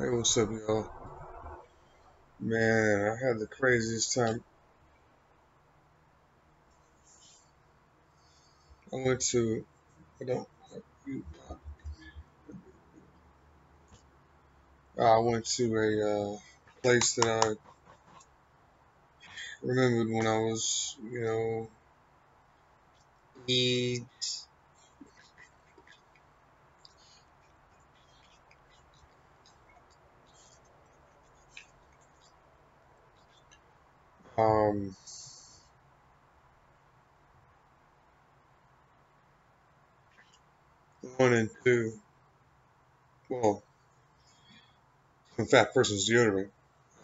Hey, what's up, y'all? Man, I had the craziest time. I went to, I don't, I went to a uh, place that I remembered when I was, you know. Um, one and two. Well, some fat person's deodorant.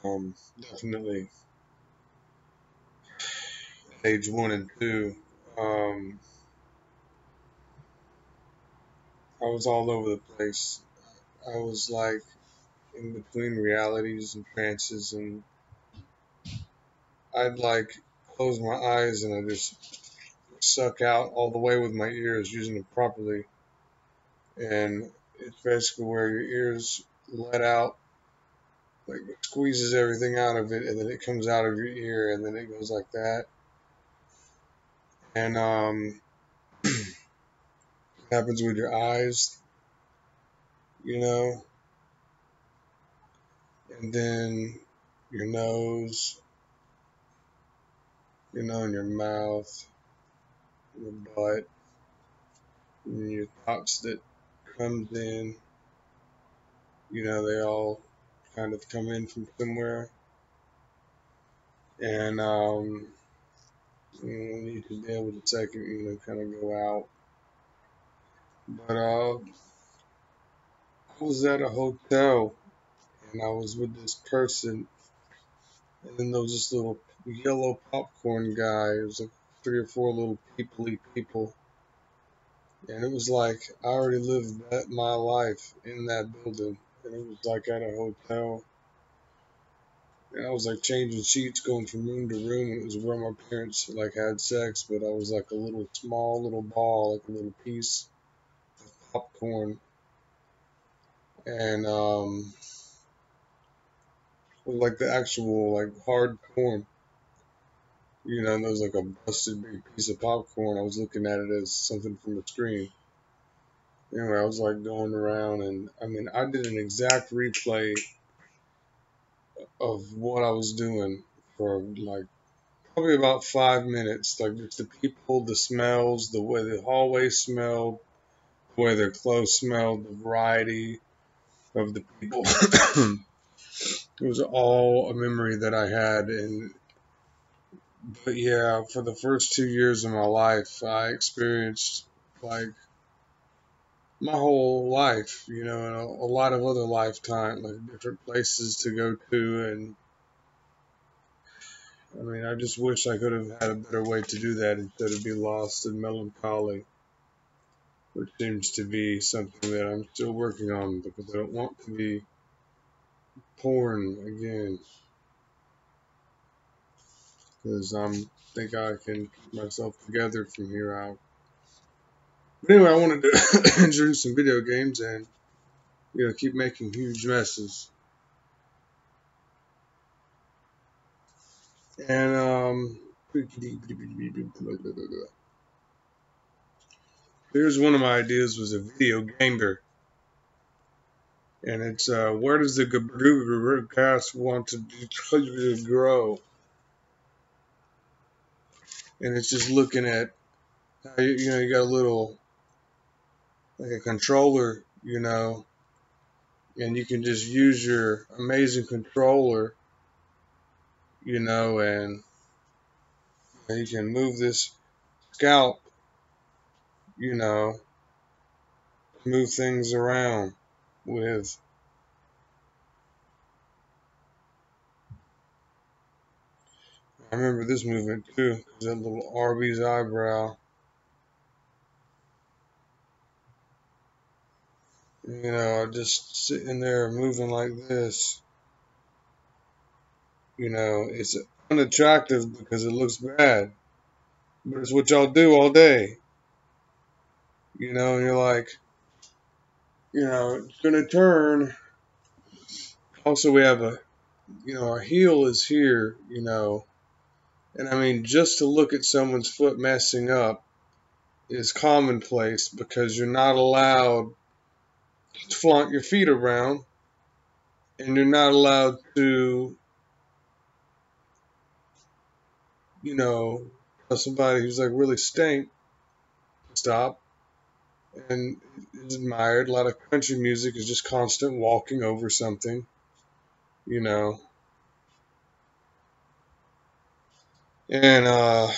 Um, definitely age one and two. Um, I was all over the place. I was like in between realities and trances, and I'd like close my eyes and I just suck out all the way with my ears using them properly. And it's basically where your ears let out, like squeezes everything out of it, and then it comes out of your ear, and then it goes like that. And um, happens with your eyes, you know, and then your nose, you know, in your mouth, your butt, and your thoughts that comes in, you know, they all kind of come in from somewhere. And um, you need to be able to take it, you know, kind of go out. But uh, I was at a hotel and I was with this person, and then there was this little yellow popcorn guy. It was like three or four little peoply people. And it was like I already lived that, my life in that building, and it was like at a hotel. And I was like changing sheets, going from room to room, and it was where my parents like had sex. But I was like a little small little ball, like a little piece of popcorn, and um, like the actual like hard corn. You know, and there was like a busted big piece of popcorn. I was looking at it as something from the screen. Anyway, I was like going around, and I mean, I did an exact replay of what I was doing for like probably about five minutes. Like just the people, the smells, the way the hallway smelled, the way their clothes smelled, the variety of the people. it was all a memory that I had, and but yeah, for the first two years of my life, I experienced like my whole life, you know, and a, a lot of other lifetime, like different places to go to, and I mean, I just wish I could have had a better way to do that instead of be lost in melancholy, which seems to be something that I'm still working on because I don't want to be porn again because I think I can keep myself together from here out. But anyway, I wanted to introduce some video games and you know keep making huge messes. And um, here's one of my ideas was a video gamer. And it's uh, where does the grass want to grow? And it's just looking at how you, you know you got a little like a controller, you know, and you can just use your amazing controller, you know, and you can move this scalp, you know, move things around with. I remember this movement too, that little Arby's eyebrow. You know, just sitting there moving like this. You know, it's unattractive because it looks bad. But it's what y'all do all day. You know, you're like, you know, it's gonna turn. Also, we have a, you know, our heel is here, you know, and I mean, just to look at someone's foot messing up is commonplace because you're not allowed to flaunt your feet around and you're not allowed to, you know, tell somebody who's like really stink stop and is admired. A lot of country music is just constant walking over something, you know. And uh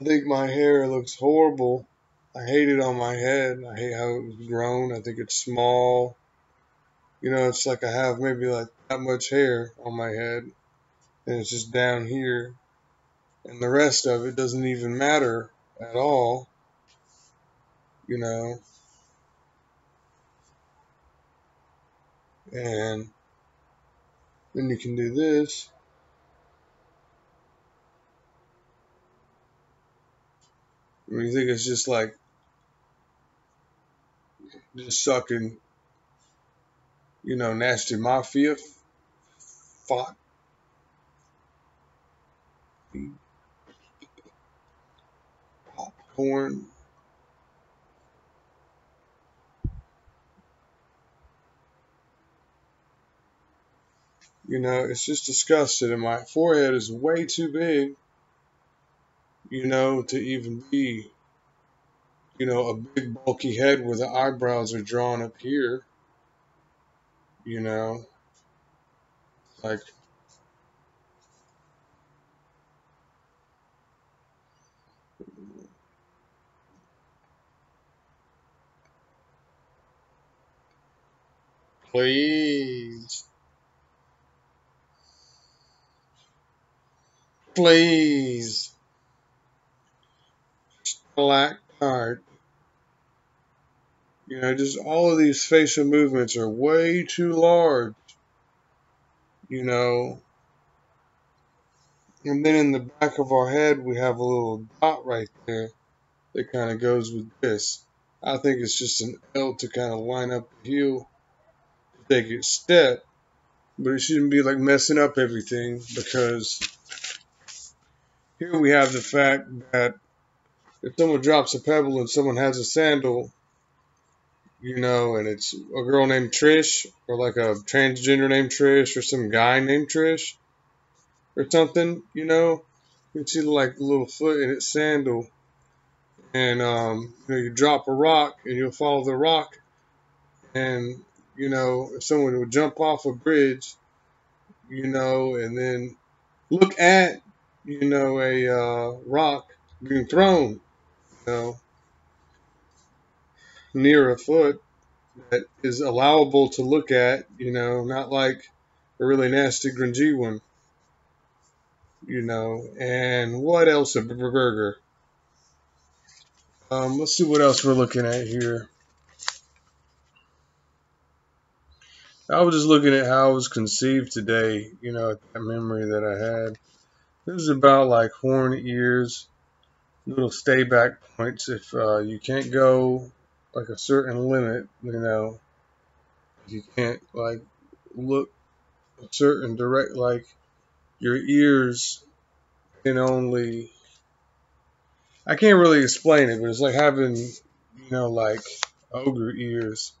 I think my hair looks horrible. I hate it on my head. I hate how it was grown. I think it's small. You know, it's like I have maybe like that much hair on my head. And it's just down here. And the rest of it doesn't even matter at all. You know. And then you can do this. I mean, you think it's just like just sucking, you know, nasty mafia fuck. Popcorn. You know, it's just disgusting, and my forehead is way too big you know, to even be, you know, a big bulky head where the eyebrows are drawn up here, you know, like, please. Please black card. You know, just all of these facial movements are way too large. You know, and then in the back of our head, we have a little dot right there that kind of goes with this. I think it's just an L to kind of line up the heel to take its step, but it shouldn't be like messing up everything because here we have the fact that if someone drops a pebble and someone has a sandal, you know, and it's a girl named Trish or like a transgender named Trish or some guy named Trish or something, you know, you see like a little foot in its sandal. And um, you know, you drop a rock and you'll follow the rock. And you know, if someone would jump off a bridge, you know, and then look at, you know, a uh, rock being thrown you know, near a foot that is allowable to look at, you know, not like a really nasty grungy one, you know. And what else a burger? Um, let's see what else we're looking at here. I was just looking at how I was conceived today, you know, that memory that I had. This is about like horn ears little stay back points. If uh, you can't go like a certain limit, you know, you can't like look a certain direct, like your ears can only, I can't really explain it, but it's like having, you know, like ogre ears,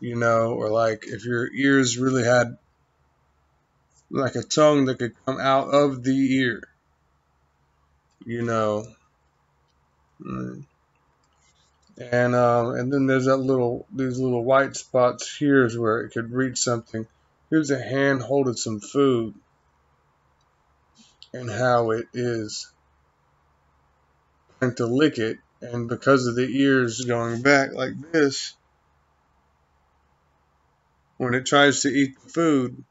you know, or like if your ears really had like a tongue that could come out of the ear, you know, Mm. And um, and then there's that little these little white spots here is where it could reach something. Here's a hand holding some food and how it is trying to lick it and because of the ears going back like this when it tries to eat the food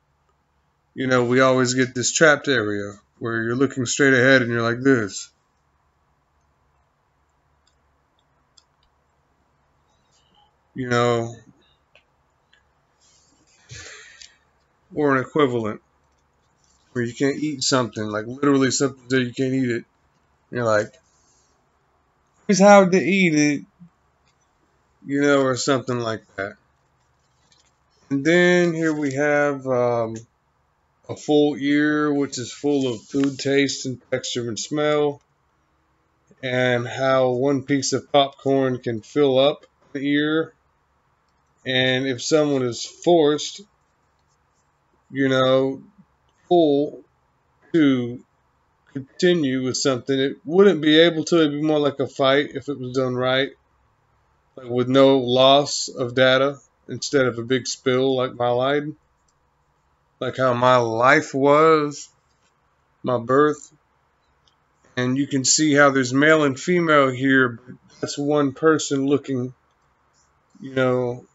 you know we always get this trapped area where you're looking straight ahead and you're like this you know, or an equivalent where you can't eat something, like literally something that you can't eat it. You're like, it's hard to eat it. you know, or something like that. And then here we have um, a full ear, which is full of food taste and texture and smell, and how one piece of popcorn can fill up the ear. And if someone is forced, you know, full to continue with something, it wouldn't be able to. It'd be more like a fight if it was done right, like with no loss of data instead of a big spill like my life, like how my life was, my birth. And you can see how there's male and female here, that's one person looking, you know,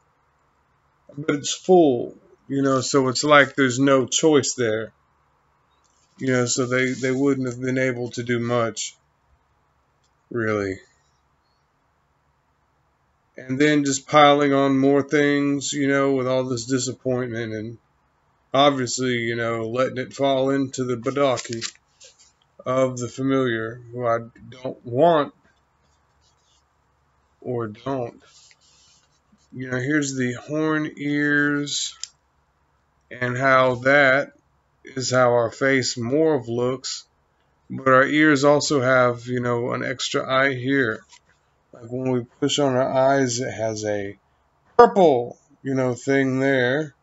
but it's full, you know, so it's like there's no choice there. You know, so they, they wouldn't have been able to do much, really and then just piling on more things, you know, with all this disappointment and obviously, you know, letting it fall into the Badaki of the familiar who I don't want or don't. You know, here's the horn ears and how that is how our face more of looks, but our ears also have, you know, an extra eye here. Like when we push on our eyes, it has a purple, you know, thing there.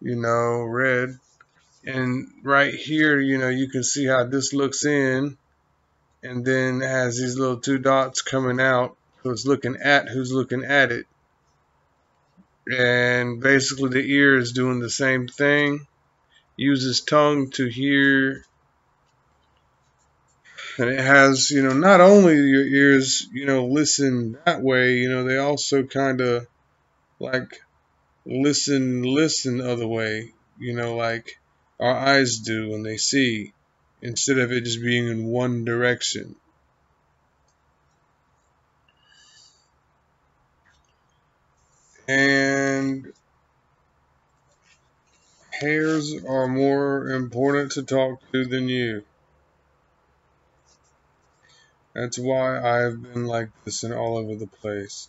You know, red. And right here, you know, you can see how this looks in. And then has these little two dots coming out. So it's looking at who's looking at it. And basically the ear is doing the same thing. Uses tongue to hear and it has you know not only your ears you know listen that way you know they also kind of like listen listen other way you know like our eyes do when they see instead of it just being in one direction and hairs are more important to talk to than you that's why I've been like this and all over the place.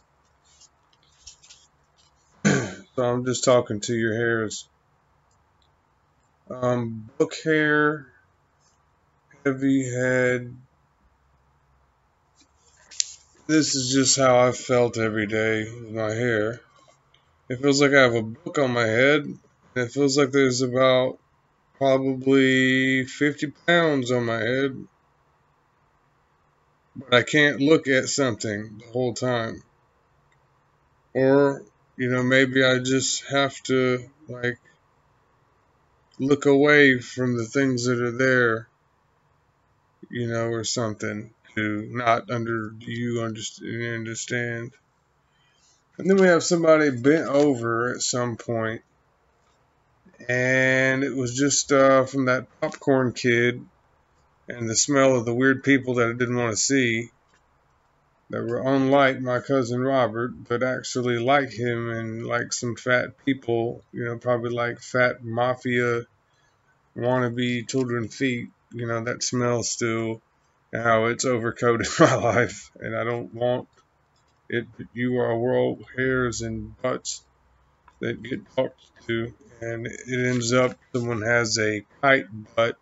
So I'm just talking to your hairs. Um, book hair, heavy head. This is just how I felt every day with my hair. It feels like I have a book on my head. And it feels like there's about probably 50 pounds on my head but I can't look at something the whole time. Or, you know, maybe I just have to, like, look away from the things that are there, you know, or something to not under you understand. And then we have somebody bent over at some point, and it was just uh, from that popcorn kid and the smell of the weird people that I didn't want to see that were unlike my cousin Robert, but actually like him and like some fat people, you know, probably like fat mafia wannabe children feet, you know, that smell still how it's overcoated my life and I don't want it you are world hairs and butts that get talked to and it ends up someone has a kite butt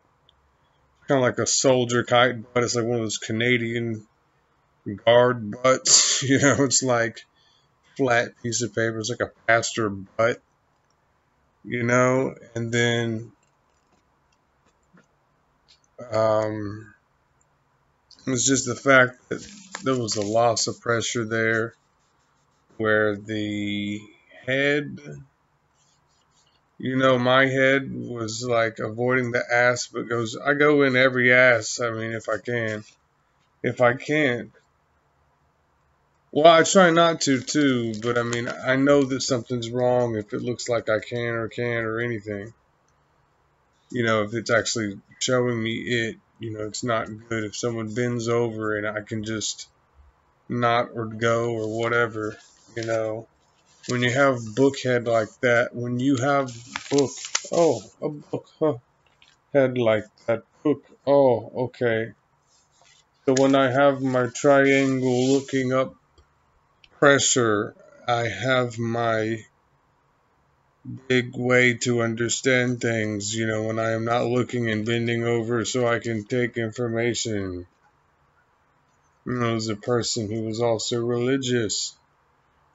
kind of like a soldier kite butt. It's like one of those Canadian guard butts. You know, it's like flat piece of paper. It's like a pastor butt. You know, and then um, it's just the fact that there was a loss of pressure there, where the head you know, my head was like avoiding the ass, but goes, I go in every ass. I mean, if I can. If I can't. Well, I try not to, too, but I mean, I know that something's wrong if it looks like I can or can't or anything. You know, if it's actually showing me it, you know, it's not good. If someone bends over and I can just not or go or whatever, you know when you have bookhead like that, when you have book, oh, a book huh, head like that, book, oh, okay. So when I have my triangle looking up pressure, I have my big way to understand things, you know, when I am not looking and bending over so I can take information. You know, a person who was also religious,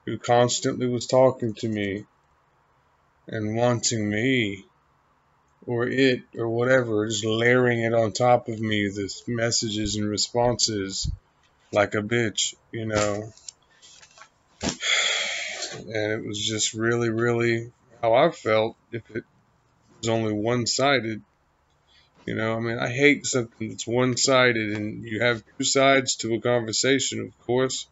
who constantly was talking to me and wanting me or it or whatever, just layering it on top of me, the messages and responses like a bitch, you know. And it was just really, really how I felt if it was only one sided. You know, I mean, I hate something that's one sided and you have two sides to a conversation, of course.